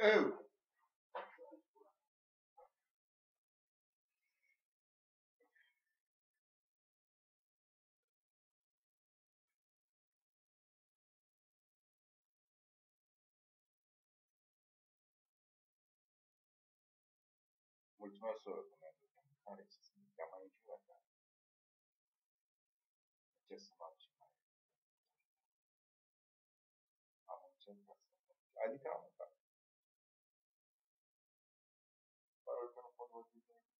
Oh! Ultima soru bunlar. Kahretsin. Yabancı var ya. Just much. Ama çok basit. Ali tamam. working there.